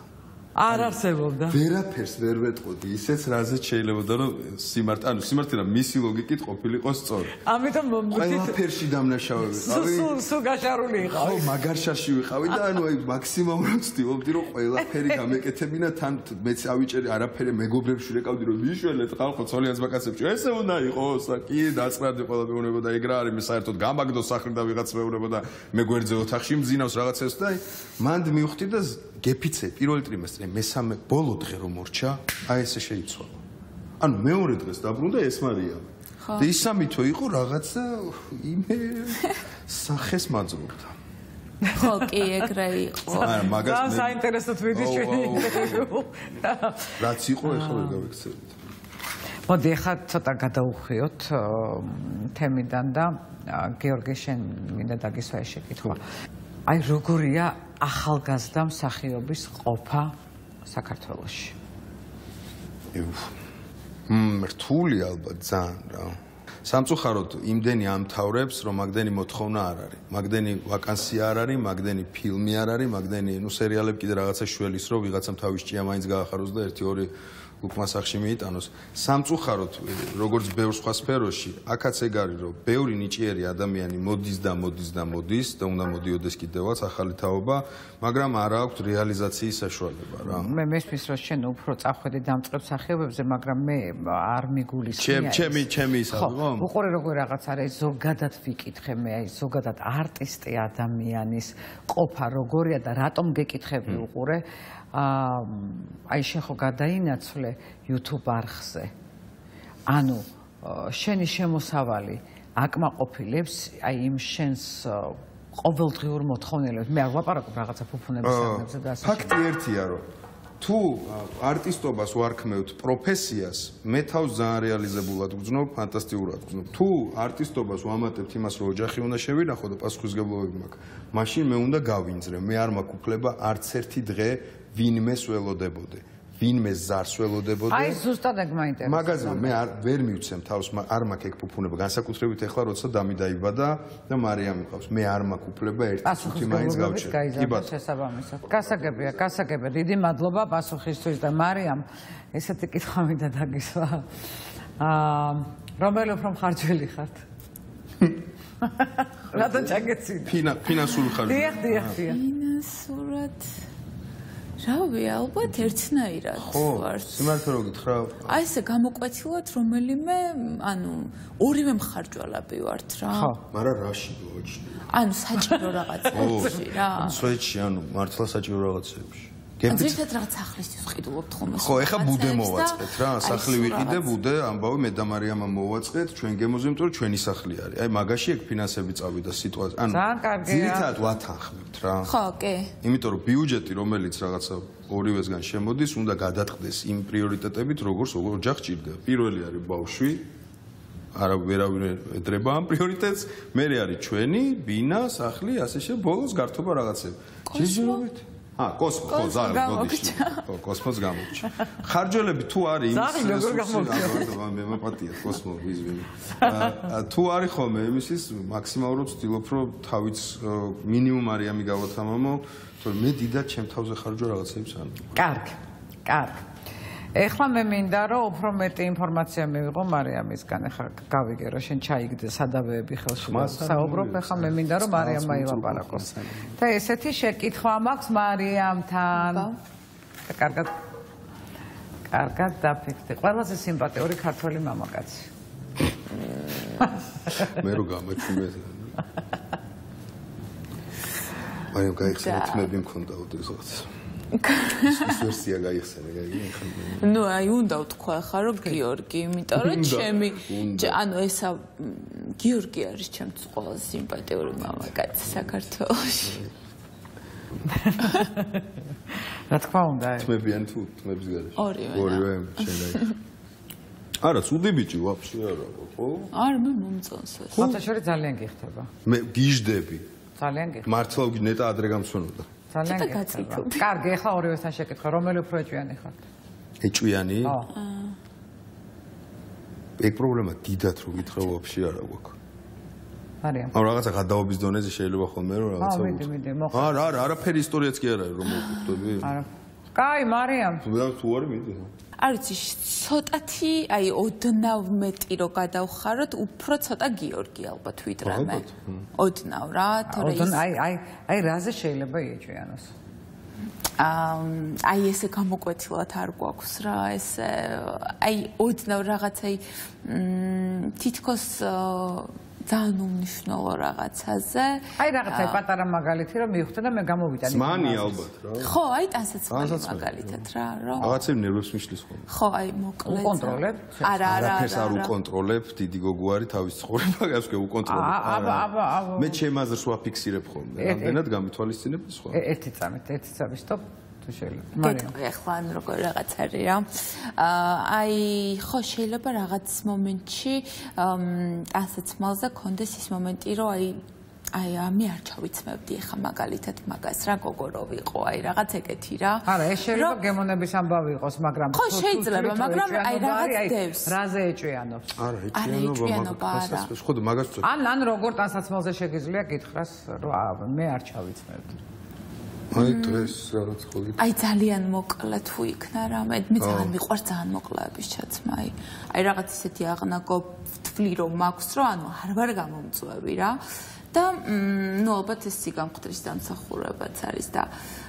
არ არსებობდა. ვერაფერს ვერ ვეტყოდი, ისეც რაზეც შეიძლება და რომ სიმარტ, ანუ სიმარტი რა მისი ლოგიკით ყოფილიყო სწორი. ამიტომ ყველაფერში დამნაშავე ვიყავი. სულ სულ გაშარული იყავი. ხო, მაგარშაში ვიყავი და ანუ აი მაქსიმალურად ვცდილობდი რომ ყველაფერი გამეკეთებინა თან მეც ავიჭერი არაფერი მეგობრებში რეკავდი რომ მიშველეთ ხალხო ცოლიაც ბაკაცებში. ესე უნდა იყოს, კი დაწყრადი ყველაფერი უნდა და ეგ რა არის მე საერთოდ გამაგდო სახლი და ვიღაც მეუბნებოდა მე გვერდზე ოთახში მძინავს რაღაცებს და აი მანდ მივხვდი და გეფიცე პირველი ტრიმესტრი მესამე ბოლო დღე რომ მორჩა აი ესე შეიცვალა ანუ მეორე დღეს დაბრუნდა ეს მარია და ისამითო იყო რაღაცა იმე სახეს მაძლობდა ხო, კი, ეგრე იყო. არა, მაგას მე საინტერესო თვითი ჩვენი ინტერვიუ. რაც იყო, ეხლა ვერ გავიქცევით. მოდი ახლა ცოტა გადაუხვიოთ თემიდან და გეორგი შენ მინდა დაგისვა ეს შეკითხვა. აი როგორია ახალგაზრდა მსახიობის ყოფა საქართველოში? მმ რთული ალბათ ძალიან რა. სამწუხაროდ იმდენი ამთავრებს, რომ მაგდენი მოთხოვნა არ არის. მაგდენი ვაკანსია არ არის, მაგდენი ფილმი არ არის, მაგდენი ნუ სერიალები კიდე რაღაცა შველის რო ვიღაცამ თავის ჭია მაინც გაახაროს და 1-2 უკმა სახში მიიტანოს. სამწუხაროდ, როგორც ბევრ სხვა სფეროში, აქაც ეგ არის, რომ ბევრი ნიჭიერი ადამიანი მოდის და მოდის და მოდის და უნდა მოდიოდეს კიდევაც ახალი თაობა, მაგრამ არ აქვს რეალიზაციის საშუალება რა. მე მესმის, რომ შენ უფრო წახვედი დამწყებ სახეობებზე, მაგრამ მე არ მიგულისხმია. ჩემი ჩემი ისა ხო? უყურე როგორ რაღაც არის, ზოგადად ვიკითხე მე, აი ზოგადად არტისტი ადამიანის ყოფა როგორია და რატომ გეკითხები უყურე? აი შენ ხო გადაინაცვლე YouTube არხზე. ანუ შენი შემოსავალი აკმაყოფილებს აი იმ შენს ყოველდღიურ მოთხოვნილებს. მე არ ვაპარაკობ რაღაცა ფუფუნების საქმეებზე და ასე. ფაქტი ერთია რომ თუ არტისტობას ვარქმევთ პროფესიას, მე თავს ძალიან რეალიზებულად ვგრძნობ, ფანტასტიკურად ვგრძნობ. თუ არტისტობას ვამატებთ იმას, რომ ოჯახი უნდა შევინახო და პასუხისგებლობები მაქვს, მაშინ მე უნდა გავინძრე. მე არ მაქვს უფლება არც ერთი დღე ვინმეს ველოდებოდე ვინმე ზარს ველოდებოდე აი ზუსტად ეგ მაინტერესებს. მაგაზე მე არ ვერ მივცემ თავს არ მაქვს ეგ ფუფუნება. განსაკუთრებით ეხლა როცა დამი დაიბადა და მარიამი ყავს. მე არ მაქვს უფლება ერთი წუთი მაინც გავჩერ. კი ბატონო. შესაბამისად. გასაგებია გასაგებია. დიდი მადლობა პასუხისთვის და მარიამ ესეთი კითხვა მინდა დაგისვა აა რომელი უფრო მხარჯველი ხართ? რატო ჩაგეცინე? ფინანსური ხარჯი დიახ დიახ დიახ. ფინანსურად რავი, ალბათ ერთნაირად ვარ. ხო, სიმართლე რო გითხრა. აი ესე გამოკვეთილად რომელიმე, ანუ ორივე მხარჯვალები ვართ რა. ხო, მაგრამ რაში გოჩი? ანუ საჭირო რაღაცებში რა. სვეჩი, ანუ მართლა საჭირო რაღაცებში. გემთით ზუსტად რაღაც სახლისთვის ყიდულობთ ხოლმე. ხო, ეხა ბუდე მოვაწყეთ რა, სახლი ვიყიდე ბუდე, ამბავი მე და მარიამა მოვაწყეთ, ჩვენ გემოზე, იმიტომ რომ ჩვენი სახლი არის. აი მაგაში ეგ ფინანსები წავიდა სიტუაცია. ანუ ძალიან კარგია. ძირითადად ვათანხმებთ რა. ხო, კი. იმიტომ რომ ბიუჯეტი რომელიც რაღაცა ორივესგან შემოდის, უნდა გადაწყდეს იმ პრიორიტეტებით, როგორც ოჯახ ჭირდება. პირველი არის ბავშვი, არა ვერავინ ედრება ამ პრიორიტეტს, მერე არის ჩვენი ბინა, სახლი, ასე შემდეგ, ბოლოს გართობა რაღაცები. ჯიჯურობით ა კოსმო ხო ზარი მოდიში ხო კოსმოს გამოგჩა ხარჯელები თუ არის იმ ზარი როგორ გამოგჩა მე მაპატია კოსმო ვიზვინი. თუ არის ხოლმე იმისის მაქსიმალურად ვცდილობ რომ თავიც მინიმუმ არის ამი გავათამამო თორე მე დიდად ჩემ თავზე ხარჯო რაღაცებს ან კარგი კარგი ეხლა მე მინდა რომ უფრო მეტი ინფორმაცია მივიღო მარიამისგან. ეხლა გავიგე რომ შენ ჩაიგდე სადავეები ხელში. საუბრობ ეხლა მე მინდა რომ მარიამა ილაპარაკოს. და ესეთი შეკითხვა მაქვს მარიამთან. და კარგად კარგად დაფიქრდი. ყველაზე სიმპათიური ქართველი მამაკაცი. მე რო გამაჩვენე. მაიო გაიხსენე თმები მქონდა ოდესღაც. ის ვერსია გაიხსენე, გაიგე? ნუ აი უნდა ვთქვა ხა რომ გიორგი, იმიტომ რომ ჩემი ანუ ესა გიორგი არის ჩემთვის ყველაზე სიმპათიური მამაკაცი საქართველოში. რა თქმა უნდა. თმებიან თუ თმების გარეშე. ორივე. ორივე შეიძლება. არა, ცუდი ბიჭი ვაფშე არა, ხო? არა, მე მომწონს ეს. ხოთაშორი ძალიან გიხდება. მე გიждდები. ძალიან გიხდება. მართლა უგი ნეტა ადრე გამწვენოდა. ძალიან გაციტო. კარგი, ახლა ორივესთან შეკითხა, რომელი უფრო ეჭვიანი ხართ? ეჭვიანი? ხო. ეგ პრობლემა დიდად რო გითხრა ვაფშე არა გვაქვს. არიან. აუ რაღაცა გადაობის დონეზე შეიძლება ხოლმე რომ რაღაცა. აა, მიდი, მიდი, მოხდა. არა, არა, არაფერი ისტორიაც კი არ არის რომ მოგხვდები. არა. კაი, მარიამ. თუ არ მიდი. არ ვიცი, ცოტათი, აი, ოდნავ მეტი რო გადავხაროთ, უფრო ცოტა გიორგი ალბათ ვიდრე. ოდნავ რა, თორე ის ოდნავ, აი, აი, აი, რაზე შეიძლება იეჭვიანოს? აა, აი ესე გამოკვეთილად არ გვაქვს რა, ესე აი, ოდნავ რაღაცაი თითქოს ძალიან უმნიშვნელო რაღაცაზე. აი რაღაცა პატარა მაგალითი რომ მივხვდი და მე გამოვიტანე. ზმანი ალბათ რა. ხო, აი ტანსაცმელი მაგალითად რა, რომ რაღაცები ნერვებს მიშლის ხოლმე. ხო, აი მოკლედ. უკონტროლებ? არა, არა. არაფერს არ უკონტროლებ, დიდი გოგო არის თავის ცხოვრება, გასკე უკონტროლებ. აბა, აბა, აბა. მე ჩემ აზრს ვაფიქსირებ ხოლმე. რამდენად გამithვალისწინებ სხვა. ერთი წამით, ერთი წამით, სტოპ. თუ შეიძლება. მარიამ. ეხლა ან როგორ რაღაც არის რა. აი, ხო შეიძლება რაღაც მომენტში ასაცმალზე კონდეს ის მომენტი, რომ აი აი მე არ ჩავიცმევდი ახლა მაგალითად მაგას რა გოგო რო ვიყო აი რაღაც ეგეთი რა. არა ეს შეიძლება გემონების ამბავი იყოს მაგრამ ხო შეიძლება მაგრამ აი რაღაც დევს. რაზე ეჭვიანობს? არა ეჭვიანობა მაგას ხო მაგას ან ან როგორ ტანსაცმელზე შეგიძლია გითხრას რომ მე არ ჩავიცმევდი აი დღეს რაღაც ხოლმე აი ძალიან მოკლე თუ იქნა რა მე ძალიან მიყვარს ძალიან მოკლეების ჩაცმა აი აი რაღაც ისეთი აღნაგო თვლი რომ მაქვს რომ ანუ არ ვარ გამომწვევი რა. და ნუ ალბათ ეს სიგამხდრის დამსახურებაც არის და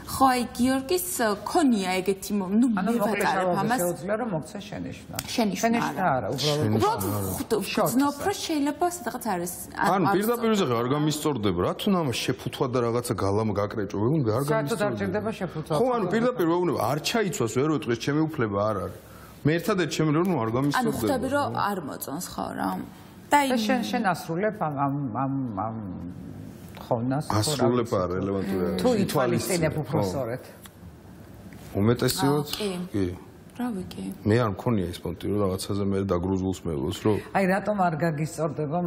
ხო აი გიორგის ქონია ეგეთი ნუ მივატარებ ამას. შეუძლია რომ მოქცე შენიშნა. შენიშნა არა. უბრალოდ უბრალოდ ნოფრო შეიძლება სადღაც არის ანუ პირდაპირ ზღ არ გამისწორდება რა თუნდაც ამას შეფუთვა და რაღაცა გალამ გაკრეჭო ვეუბნები არ გამისწორდება საერთოდ არ ჭირდება შეფუთვა ხო ანუ პირდაპირ ვეუბნები არ ჩაიცვას ვერ ვეტყვის ჩემი უფლება არ არის. მე ერთადერთ ჩემი რომ არ გამისწორდება. ანუ ხვდები რომ არ მოწონს ხო რა. და შენ შენ ასრულებ ამ ამ ამ ხოვნას ხო ასრულებ არ რელევანტურია თუ ითვალისწინებ უბრალოდ უმეტესიოდ კი. რავი კი მე არ მქონია ის პონტი რომ რაღაცაზე მე დაგრუზულს მეულოს რომ აი რატომ არ გაგისწორდება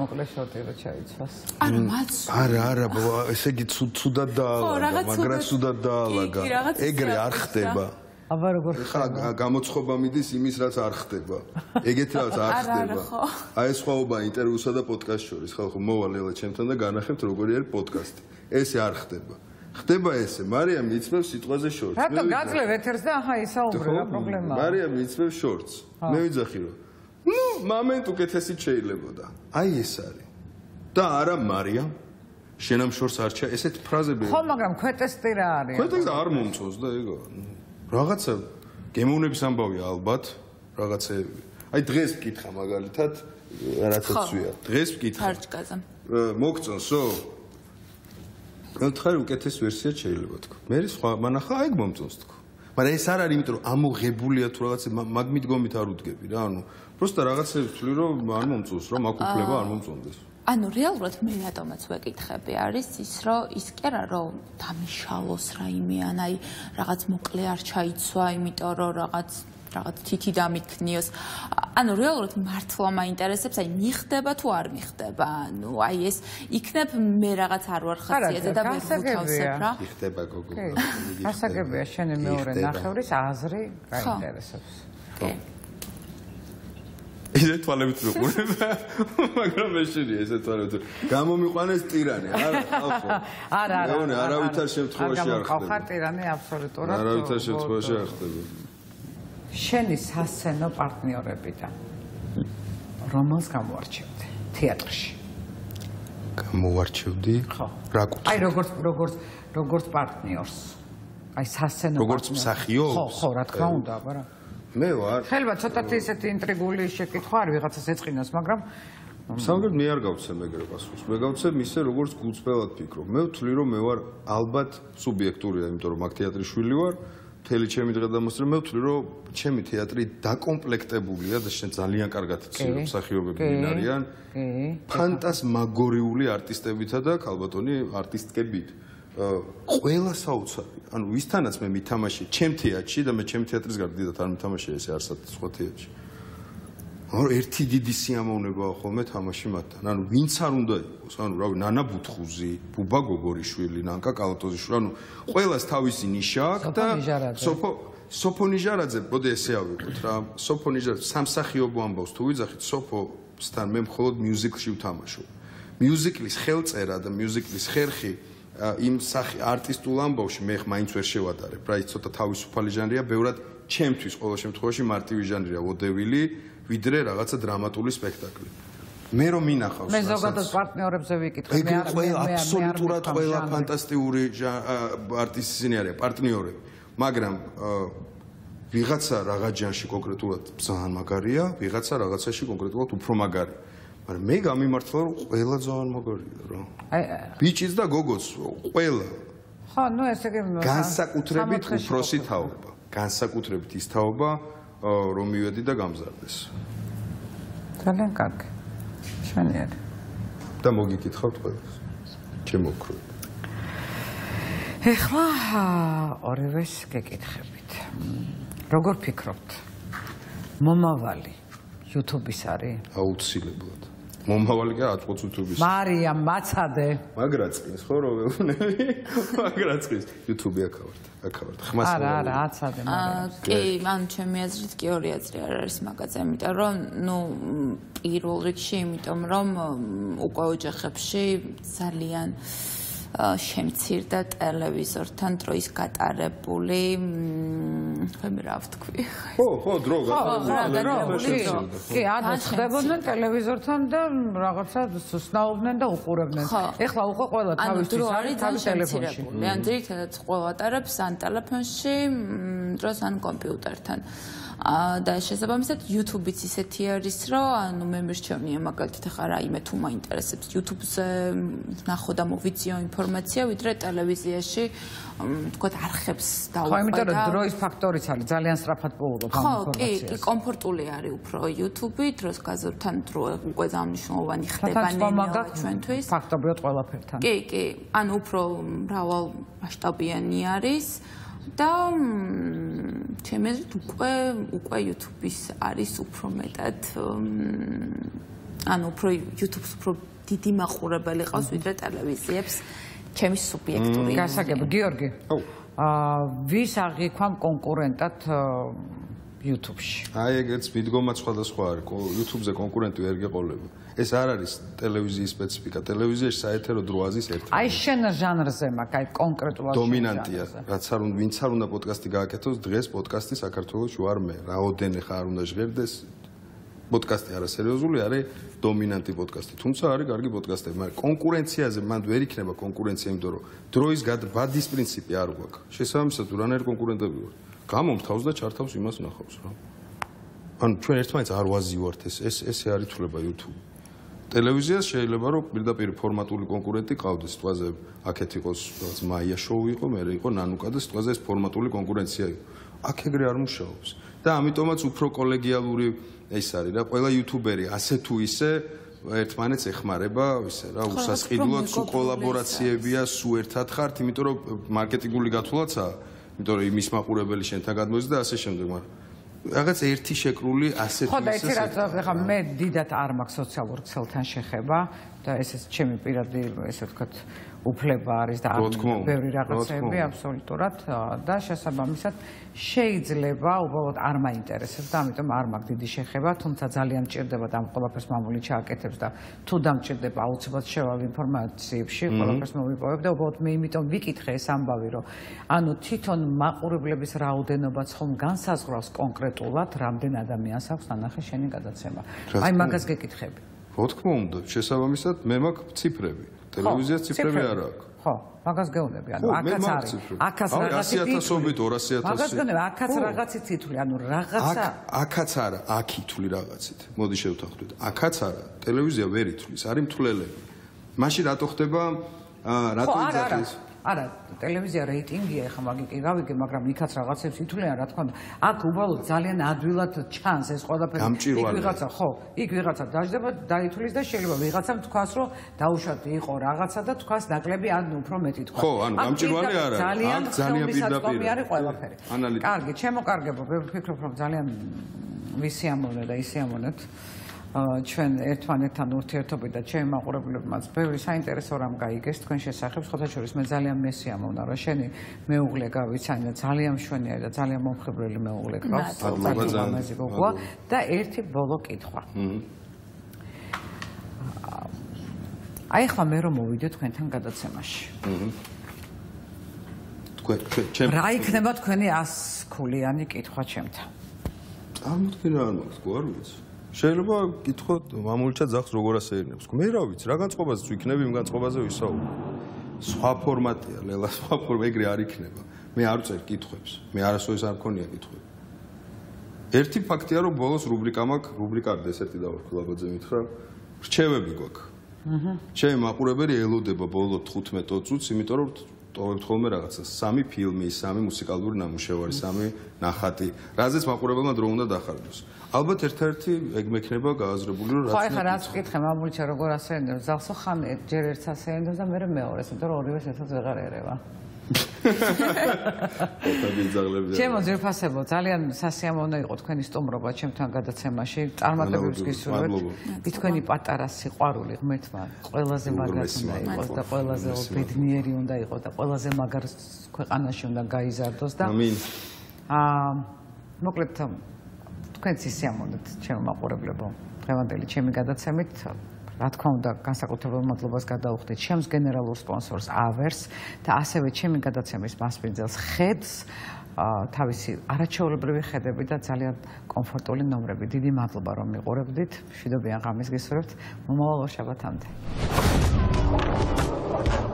მოკლე შოტი რომ ჩაიცვას? არა მაც არა არა ესე იგი ცუდად დაალაგა მაგრამ ცუდად დაალაგა. ეგრე არ ხდება აბა როგორ ხა გამოცხობა მიდის იმის რაც არ ხდება. ეგეთ რაც არ ხდება. აი ეს ხვაობა ინტერვიუსა და პოდკასტ შორის. ხალხო მოვალ ელა ჩემთან და განახებთ როგორი არის პოდკასტი. ესე არ ხდება. ხდება ესე. მარიამ იწმევს სიტყვაზე შორტს რატო გაძლევ ეთერს და აჰა ისაუბრე რა პრობლემაა? მარიამ იწმევს შორტს მე ვიძახი რომ ნუ მომენტ უკეთესი შეიძლებოდა აი ეს არის. და არა მარიამ. შენ ამ შორს არ ჩა ესეთ ფრაზები ხო მაგრამ ქვეტესტი რა არის? ქვეტესტი არ მომწონს და ეგო რაღაცა გემოვნების ამბავია ალბათ რაღაცეები. აი დღეს ვკითხა მაგალითად რაღაცა ცვია. დღეს ვკითხა. ფარჭკაზე. მოგწონსო? გათხრა უკეთეს ვერსია შეიძლება თქო. მე სხვა მანახა ეგ მომწონს თქო. მაგრამ ეს არ არის იმიტომ რომ ამოღებულია თუ რაღაცა მაგ მიდგომით არ უდგები რა ანუ просто რაღაცებს ვთვლი რომ არ მომწონს რომ აქ უფლება არ მომწონდეს. ანუ რეალურად მე რატომაც ვეკითხები? არის ის რომ ის კი არა რომ დამიშალოს რაიმე ან აი რაღაც მოკლე არ ჩაიცვა იმიტომ რომ რაღაც რაღაც თითი დამიქნიოს ანუ რეალურად მართლა მაინტერესებს აი მიხდება თუ არ მიხდება? ანუ აი ეს იქნებ მე რაღაც არ ვარ ხასიათზე და მე ვუთავსებ რა. მიხდება გოგო გასაგებია შენი მეორე ნახევრის აზრი გაინტერესებს კი ისე თვალებით ვიყურებ მაგრამ მე შენი ესე თვალებით გამომიყვანეს ტირანი. არა ხალხო არა არა მე არავითარ შემთხვევაში არ ხდება. ხარ ტირანი აბსოლუტურად. არავითარ შემთხვევაში არ ხდება. შენი სასცენო პარტნიორებიდან რომელს გამოარჩევდი თეატრში? გამოვარჩევდი ხო. რა კუთხე? აი როგორც როგორც როგორც პარტნიორს. აი სასცენო როგორც მსახიობს? ხო ხო რა თქმა უნდა აბა მე ვარ. ხელბა ცოტათი ისეთი ინტრიგული შეკითხვა არის ვიღაცას ეწყინოს, მაგრამ სამგერ მე არ გავცემ ეგრე პასუხს. მე გავცემ ისე როგორც გულწრფელად ფიქრობ. მე ვთვლი რომ მე ვარ ალბათ სუბიექტურია, იმიტომ რომ მაგ თეატრის შვილი ვარ. მთელი ჩემი დღე დამოსწრე მე ვთვლი რომ ჩემი თეატრი დაკომპლექტებულია და შენ ძალიან კარგად ციო მსახიობები მინარიან. ფანტასმაგორიული არტისტებითა და ქალბატონი არტისტკებით. ყველა საოცარი. ანუ ვისთანაც მე მითამაშე ჩემ თეატრში და მე ჩემ თეატრის გარდა დიდად არ მითამაშე ესე არსად სხვა თეატრში. ანუ ერთი დიდი სიამოვნებაა ხოლმე თამაში მათთან. ანუ ვინც არ უნდა იყოს, ანუ რავი, ნანა ბუთხუზი, ბუბა გოგორიშვილი, ნანკა კალატოზიშვილი, ანუ ყველას თავისი ნიშა აქვს და სოფო სოფონიჟარაძე, ბოდე ესე ავიღოთ რა. სოფონიჟარაძე სამსახიობო ამბავს თუ ვიძახით სოფოსთან მე მხოლოდ მიუზიკლში ვთამაშობ. მიუზიკლის ხელწერა და მიუზიკლის ხერხი იმ არტისტულ ამბავში მე მაინც ვერ შევატარებ რა ის ცოტა თავისუფალი ჟანრია ბევრად ჩემთვის ყოველ შემთხვევაში მარტივი ჟანრია. ოდევილი ვიდრე რაღაცა დრამატული სპექტაკლი. მე რომ მინახავს მე ზოგადად პარტნიორებზე ვიკითხე. მე არ მე აბსოლუტურად ყველა ფანტასტიკური არტისტი არის პარტნიორები. მაგრამ ვიღაცა რაღაც ჟანში კონკრეტულად ძალიან მაგარია. ვიღაცა რაღაცაში კონკრეტულად უფრო მაგარი მაგრამ მე გამიმართლა რომ ყველა ძალიან მაგარია რა. აი ბიჭიც და გოგოც ყველა. ხო, ну ესე იგი განსაკუთრებით უფროსი თაობა. განსაკუთრებით ის თაობა რომ მივედი და გამზარდეს. ძალიან კარგი. შენიერი. და მოგიკითხავთ ყველას. ჩემო ქრო. ეხლა ორივეს გეკითხებით. როგორ ფიქრობთ? მომავალი YouTube-ის არის? აუცილებლად. მომავალი კი YouTube-ის. მარიამ მაცადე. მაგრაცკის ხო რო ვეუბნები? მაგრაცკის YouTube-ი აკავართ. აკავართ. ხმას არა, არა, აცადე მარიამ. კი, მან ჩემი აზრით კი ორი აზრი არ არის მაგაზე, იმიტომ რომ ნუ პირველ რიგში, იმიტომ რომ უკვე ოჯახებში ძალიან შემცირდა ტელევიზორთან დროის გატარებული ხემი რა ვთქვი? ხო ხო დრო გატარებული კი ანუ ხდებოდნენ ტელევიზორთან და რაღაცა სუსნაობდნენ და უყურებდნენ. ეხლა უკვე ყველა თავისთვის არის თავის ტელეფონში. ან ძირითადად ყველა ატარებს ან ტელეფონში დროს ან კომპიუტერთან. და შესაბამისად YouTube-იც ისეთი არის, რომ ანუ მე მერჩევნია მაგალითად ახლა რაიმე თუ მაინტერესებს YouTube-ზე ნახო და მოვიძიო ინფორმაცია, ვიდრე ტელევიზიაში თქვათ არხებს დავუყვა. ხო, იმიტომ რომ დროის ფაქტორიც არის, ძალიან სწრაფად პოულობ ამ ინფორმაციას. ხო, კი, კომფორტული არის უფრო YouTube-ი, დროს გაზრთან დრო უკვე დამნიშნულოვანი ხდება ნენა ჩვენთვის. ფაქტობრივად ყველაფერთან. კი, კი, ანუ უფრო მრავალ მასშტაბიანი არის. და ჩემი აზრით უკვე უკვე YouTube-ის არის უფრო მეტად ანუ უფრო YouTube-ს უფრო დიდი მაყურებელი ყავს ვიდრე ტელევიზიებს ჩემი სუბიექტური გასაგები გიორგი აა ვის აღიქვამ კონკურენტად YouTube-ში აი ეგეც მიდგომა სხვადასხვა არის YouTube-ზე კონკურენტი ვერ გეყოლება ეს არ არის ტელევიზიის სპეციფიკა. ტელევიზიაში საეთერო დროაზის ერთ-ერთი. აი შენ ჟანრზე მაგ აი კონკრეტულად დომინანტია. რაც არ უნდა ვინც არ უნდა პოდკასტი გააკეთოს, დღეს პოდკასტი საქართველოს ვარ მე. რაოდენ ხარ უნდა ჟღერდეს პოდკასტი არასერიოზული არის დომინანტი პოდკასტი. თუმცა არის კარგი პოდკასტები, მაგრამ კონკურენციაზე მანდ ვერ იქნება კონკურენცია, იმიტომ რომ დროის გადადის პრინციპი არ გვაქვს. შესაბამისად, რანაირ კონკურენტები ვარ. გამომთავს და ჩართავს იმას ნახავს რა. ანუ ჩვენ ერთმანეთს არ ვაზივართ ეს ეს ესე არის თვლება YouTube. ტელევიზიას შეიძლება რომ პირდაპირ ფორმატული კონკურენტი ყავდეს სიტყვაზე აქეთ იყოს რაღაც მაია შოუ იყო მე იყო ნანუკა და სიტყვაზე ეს ფორმატული კონკურენცია იყო აქ ეგრე არ მუშაობს და ამიტომაც უფრო კოლეგიალური ეს არის რა, ყველა იუთუბერი ასე თუ ისე ერთმანეთს ეხმარება, ისე რა, უსასყიდლოდ სუ კოლაბორაციებია, სუ ერთად ხართ, იმიტომ რომ მარკეტინგული გათვლაცაა, იმიტომ რომ იმის მაყურებელი შენთან გადმოდის და ასე შემდეგ, მაგრამ რაღაც ერთი შეკრული ასეთი ხო და ერთი რაც ახლა მე დიდათ არ მაქვს სოციალურ ქსელთან შეხება და ესეც ჩემი პირადი ესე ვთქვათ უფლება არის და ბევრი რაღაცები აბსოლუტურად და შესაბამისად შეიძლება უბრალოდ არ მაინტერესებს და ამიტომ არ მაქვს დიდი შეხება თუმცა ძალიან მჭირდება და ამ ყველაფერს მამული ჩააკეთებს და თუ დამჭირდება აუცილებლად შევალ ინფორმაციებში ყველაფერს მოვიპოვებ და უბრალოდ მე იმიტომ ვიკითხე ეს ამბავი რომ ანუ თვითონ მაყურებლების რაოდენობაც ხომ განსაზღვრავს კონკრეტულად რამდენ ადამიანს აქვს ნანახი შენი გადაცემა? აი მაგას გეკითხები რა თქმა უნდა შესაბამისად მე მაქვს ციფრები ტელევიზიას ციფრები არ აქვს. ხო, მაგას გეუბნები, ანუ აქაც არის. აქაც რაღაცა 100000-ობით 200000. მაგას გეუბნები, აქაც რაღაცით თითული, ანუ რაღაცა აქაც არა, აქ ითვლი რაღაცით. მოდი შევთანხმდით. აქაც არა, ტელევიზია ვერ ითვლის, არის მთლელები. მაშინ რატო ხდება? აა რატო იძახის? არა, ტელევიზია რეიტინგია, ეხლა მაგი კი გავიგე, მაგრამ იქაც რაღაცებს ითვლიან, რა თქმა უნდა. აქ უბრალოდ ძალიან ადვილად ჩანს ეს ყველაფერი. იქ ვიღაცა, ხო, იქ ვიღაცა დაждდება, დაითვლის და შეიძლება ვიღაცამ თქვას, რომ დაუშვათ იყო რაღაცა და თქვას ნაკლები ან უფრო მეტი თქვა. ხო, ანუ გამჭირვალი არა. აქ ძალიან პირდაპირ არის ყველაფერი. კარგი, ჩემო კარგებო, ვფიქრობ, რომ ძალიან ვისი ამოვნე და ისი ამოვნეთ. ჩვენ ერთმანეთთან ურთიერთობით და ჩემი მაყურებლებმაც ბევრი საინტერესო რამ გაიგეს თქვენ შესახებ, ხოთა შორის მე ძალიან მესიამოვნა, რომ შენი მეუღლე გავიცანი და ძალიან მშვენიერი და ძალიან მომხიბვლელი მეუღლე გყავს. ძალიან და ერთი ბოლო კითხვა. აი ხა მე რომ მოვიდე თქვენთან გადაცემაში. თქვენ ჩემ რა იქნება თქვენი 100 ქულიანი კითხვა ჩემთან? წარმოიდგინე რა მაქვს, გვარ ვიცი. შეიძლება გითხოთ მამულჩა ძახს როგორ ასეირნებს. მე რა ვიცი, რა განწყობაზეც ვიქნები, იმ განწყობაზე ვისაუბრო. სხვა ფორმატია, ლელა სხვა ფორმა ეგრე არ იქნება. მე არ ვწერ კითხვებს. მე არასოდეს არ მქონია კითხვები. ერთი ფაქტია, რომ ბოლოს რუბრიკა მაქვს, რუბრიკა არ ესეთი დავარქვი ლაბაძე მითხრა. რჩევები გვაქვს. აჰა. ჩემი მაყურებელი ელოდება ბოლო 15 წუთს, იმიტომ რომ ტოვებთ ხოლმე რაღაცას. სამი ფილმი, სამი მუსიკალური ნამუშევარი, სამი ნახატი, რაზეც მაყურებელმა დრო უნდა დახარჯოს. ალბათ ერთ-ერთი ეგ მექნება გააზრებული რომ რაც ხო ეხლა რაც ვკითხე მამულიჩა როგორ ასეენდო ზალსო ხან ჯერ ერთს ასეენდო და მე მეორეს, იმიტომ რომ ორივეს ერთად ვეღარ ერევა. ჩემო ძირფასებო ძალიან სასიამოვნო იყო თქვენი სტუმრობა ჩემთან გადაცემაში. წარმატებებს გისურვებთ თქვენი პატარა სიყვარული ღმერთმა ყველაზე მაგარი უნდა იყოს და ყველაზე ბედნიერი უნდა იყოს და ყველაზე მაგარ ქვეყანაში უნდა გაიზარდოს და ამინ. აა მოკლედ თქვენ სიამოვნებთ ჩემო მაყურებლებო. დღევანდელი ჩემი გადაცემით რა თქმა უნდა, განსაკუთრებულ მადლობას გადავხდით ჩემს გენერალურ სპონსორს ავერს და ასევე ჩემი გადაცემის მასპინძელს ხედს თავისი არაჩვეულებრივი ხედები და ძალიან კომფორტული ნომრები. დიდი მადლობა რომ მიყურებდით. მშვიდობიან ღამეს გისურვებთ. მომავალ შაბათამდე. Thank you.